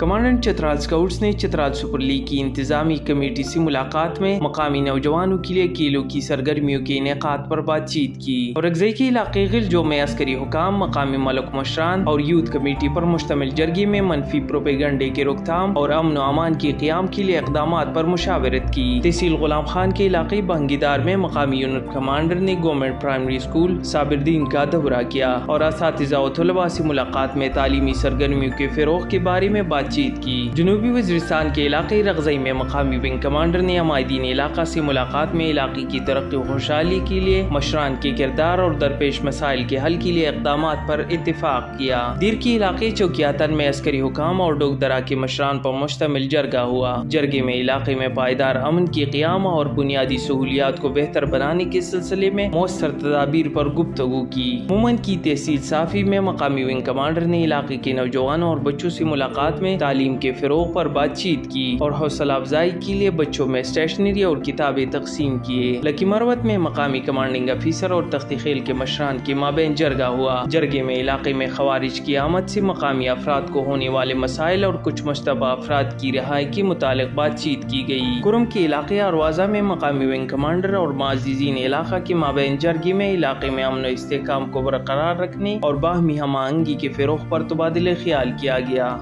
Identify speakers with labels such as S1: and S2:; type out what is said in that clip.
S1: Commandant Chitral scouts نے Chitral super league کی انتظامی کمیٹی سے ملاقات میں مقامی نوجوانوں کے لیے کیلوں کی سرگرمیوں کے انعقاد پر بات چیت کی۔ اور اگزئی کے علاقے جو میں عسکری حکام، مقامی ملک مشران اور یوتھ کمیٹی پر مشتمل جرگی میں منفی پروپیگنڈے کے روک تھام اور امن و امان کے قیام کے لیے اقدامات پر مشاورت کی۔ تحصیل غلام خان کے علاقے بہنگیدار میں مقامی یونٹ کمانڈر نے گورنمنٹ پرائمری اسکول صابردین کا دورہ کیا اور اساتذہ و طلباء سے ملاقات میں تعلیمی سرگرمیوں کے فروغ کے بارے میں بات چیت کی۔ جنوبی وزیرستان کے علاقے رغزئی میں مقامی ونگ کمانڈر نے عمائدین علاقہ سے ملاقات میں علاقے کی ترقی و خوشحالی کے لیے مشران کے کردار اور درپیش مسائل کے حل کے لیے اقدامات پر اتفاق کیا۔ دیر کی علاقے چوکیاتن میں عسکری حکام اور ڈوگ درا کے مشران پر مشتمل جرگہ ہوا۔ جرگے میں علاقے میں پائیدار امن کی قیام اور بنیادی سہولیات کو بہتر بنانے کے سلسلے میں مؤثر تدابیر پر گفتگو کی۔ مومن کی تحصیل صافی میں مقامی ونگ کمانڈر نے علاقے کے نوجوانوں اور بچوں سے ملاقات میں تعلیم کے فروغ پر بات چیت کی اور حوصلہ افزائی کے لیے بچوں میں اسٹیشنری اور کتابیں تقسیم کیے۔ لکی مروت میں مقامی کمانڈنگ افیسر اور تختی خیل کے مشران کے مابین جرگہ ہوا۔ جرگے میں علاقے میں خوارج کی آمد سے مقامی افراد کو ہونے والے مسائل اور کچھ مشتبہ افراد کی رہائی کے متعلق بات چیت کی گئی۔ کرم کے علاقے اور میں مقامی ونگ کمانڈر اور معززین علاقہ کے مابین جرگی میں علاقے میں امن و استحکام کو برقرار رکھنے اور باہمی ہم آہنگی کے فروغ پر تبادلے خیال کیا گیا۔